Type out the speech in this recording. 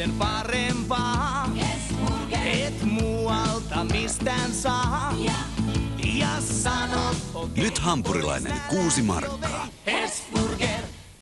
sen parempaa. Et muualta mistään saa. Ja sanot okay. Nyt hampurilainen kuusi markkaa.